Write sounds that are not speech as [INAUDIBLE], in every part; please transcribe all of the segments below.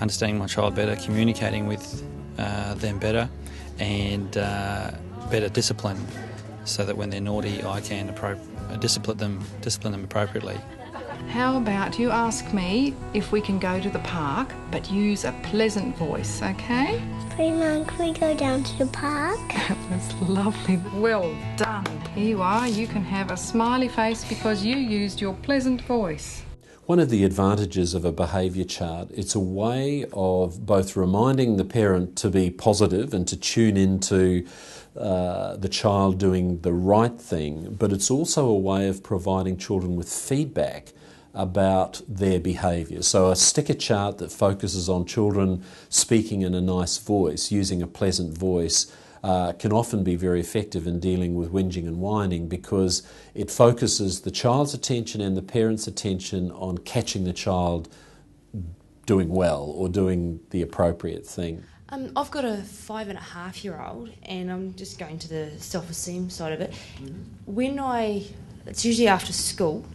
understanding my child better, communicating with uh, them better, and uh, better discipline, so that when they're naughty, I can appro- discipline them, discipline them appropriately. How about you ask me if we can go to the park, but use a pleasant voice, okay? Pretty Mum, can we go down to the park? [LAUGHS] That's lovely. Well done. Here you are. You can have a smiley face because you used your pleasant voice. One of the advantages of a behaviour chart, it's a way of both reminding the parent to be positive and to tune into uh, the child doing the right thing, but it's also a way of providing children with feedback about their behaviour. So, a sticker chart that focuses on children speaking in a nice voice, using a pleasant voice, uh, can often be very effective in dealing with whinging and whining because it focuses the child's attention and the parent's attention on catching the child doing well or doing the appropriate thing. Um, I've got a five and a half year old, and I'm just going to the self esteem side of it. When I, it's usually after school,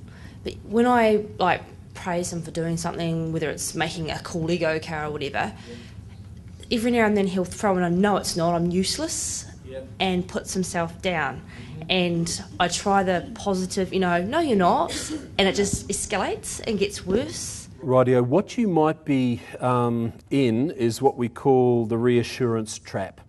but when I like praise them for doing something, whether it's making a cool Lego car or whatever, every now and then he'll throw in a no, it's not, I'm useless, and puts himself down. And I try the positive, you know, no, you're not, and it just escalates and gets worse. Radio, what you might be um, in is what we call the reassurance trap.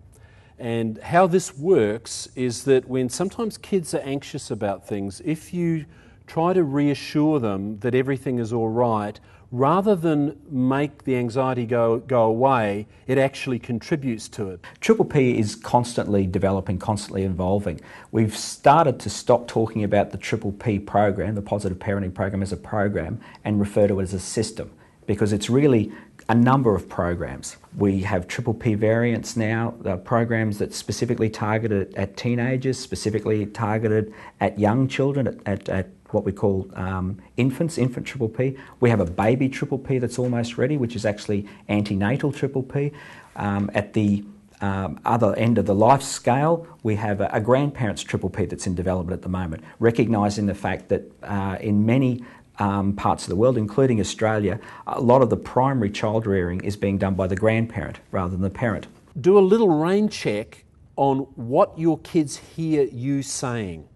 And how this works is that when sometimes kids are anxious about things, if you try to reassure them that everything is all right, rather than make the anxiety go, go away, it actually contributes to it. Triple P is constantly developing, constantly evolving. We've started to stop talking about the Triple P program, the Positive Parenting Program, as a program and refer to it as a system because it's really a number of programs. We have triple P variants now, programs that specifically targeted at teenagers, specifically targeted at young children, at, at, at what we call um, infants, infant triple P. We have a baby triple P that's almost ready, which is actually antenatal triple P. Um, at the um, other end of the life scale, we have a, a, grandparents triple P that's in development at the moment, recognising the fact that uh, in many um, parts of the world, including Australia, a lot of the primary child rearing is being done by the grandparent rather than the parent. Do a little rain check on what your kids hear you saying.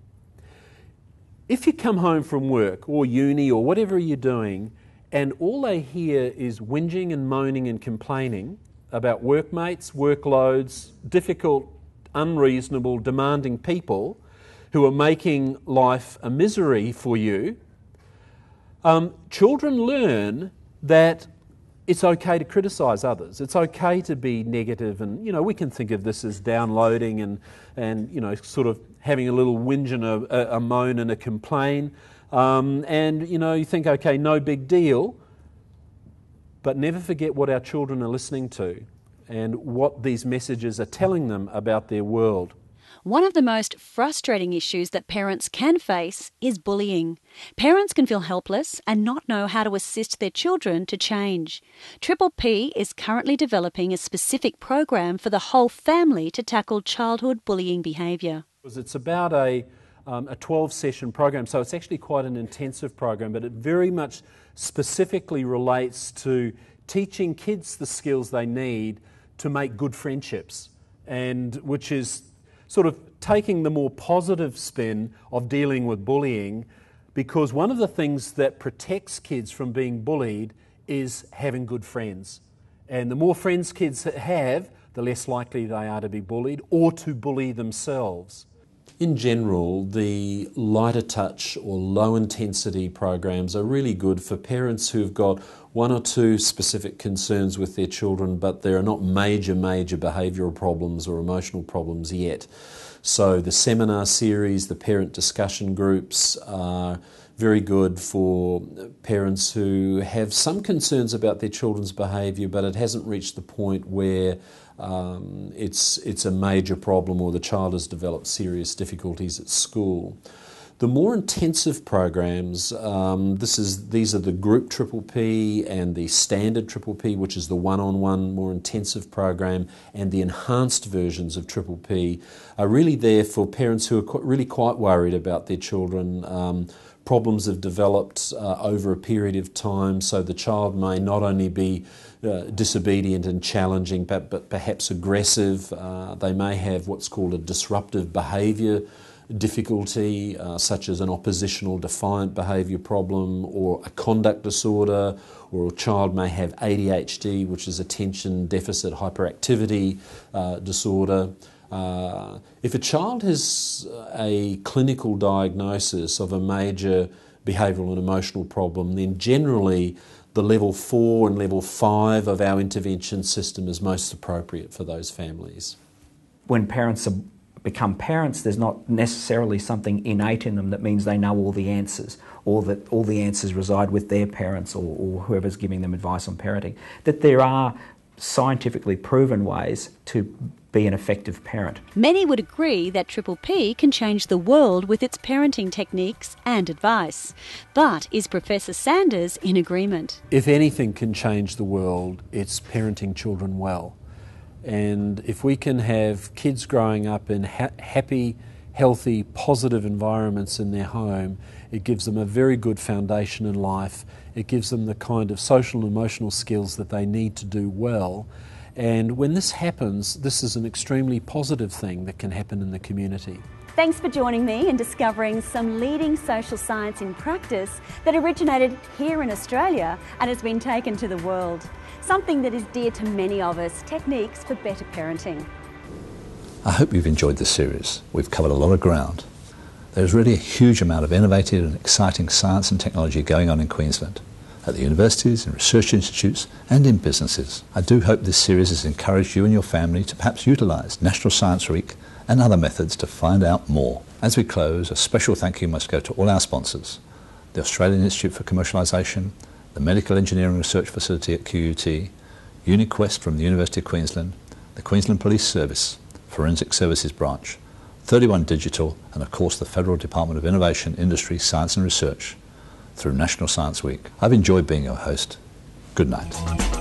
If you come home from work or uni or whatever you're doing, and all they hear is whinging and moaning and complaining about workmates, workloads, difficult, unreasonable, demanding people who are making life a misery for you, um, children learn that it's okay to criticise others. It's okay to be negative, and you know we can think of this as downloading and and you know sort of having a little whinge and a, a moan and a complain, um, and you know you think okay, no big deal. But never forget what our children are listening to, and what these messages are telling them about their world. One of the most frustrating issues that parents can face is bullying. Parents can feel helpless and not know how to assist their children to change. Triple P is currently developing a specific program for the whole family to tackle childhood bullying behaviour. It's about a um, a 12 session program, so it's actually quite an intensive program, but it very much specifically relates to teaching kids the skills they need to make good friendships, and which is sort of taking the more positive spin of dealing with bullying because one of the things that protects kids from being bullied is having good friends. And the more friends kids have, the less likely they are to be bullied or to bully themselves. In general, the lighter touch or low intensity programs are really good for parents who've got one or two specific concerns with their children, but there are not major, major behavioural problems or emotional problems yet. So, the seminar series, the parent discussion groups are very good for parents who have some concerns about their children's behaviour, but it hasn't reached the point where um, it's, it's a major problem or the child has developed serious difficulties at school. The more intensive programs, um, this is these are the group triple P and the standard triple P, which is the one-on-one more intensive program, and the enhanced versions of triple P are really there for parents who are really quite worried about their children. Um, problems have developed uh, over a period of time, so the child may not only be uh, disobedient and challenging, but, but perhaps aggressive. Uh, they may have what's called a disruptive behaviour difficulty, uh, such as an oppositional defiant behaviour problem or a conduct disorder, or a child may have ADHD, which is attention deficit hyperactivity uh, disorder. Uh, if a child has a clinical diagnosis of a major behavioural and emotional problem, then generally the level four and level five of our intervention system is most appropriate for those families. When parents are become parents, there's not necessarily something innate in them that means they know all the answers or that all the answers reside with their parents or, or whoever's giving them advice on parenting. That there are scientifically proven ways to be an effective parent. Many would agree that Triple P can change the world with its parenting techniques and advice. But is Professor Sanders in agreement? If anything can change the world, it's parenting children well. And if we can have kids growing up in ha- happy, healthy, positive environments in their home, it gives them a very good foundation in life. It gives them the kind of social and emotional skills that they need to do well. And when this happens, this is an extremely positive thing that can happen in the community. Thanks for joining me in discovering some leading social science in practice that originated here in Australia and has been taken to the world. Something that is dear to many of us techniques for better parenting. I hope you've enjoyed this series. We've covered a lot of ground. There's really a huge amount of innovative and exciting science and technology going on in Queensland, at the universities, in research institutes, and in businesses. I do hope this series has encouraged you and your family to perhaps utilise National Science Week and other methods to find out more. As we close, a special thank you must go to all our sponsors, the Australian Institute for Commercialisation, the Medical Engineering Research Facility at QUT, UniQuest from the University of Queensland, the Queensland Police Service, Forensic Services Branch, 31 Digital, and of course the Federal Department of Innovation, Industry, Science and Research through National Science Week. I've enjoyed being your host. Good night.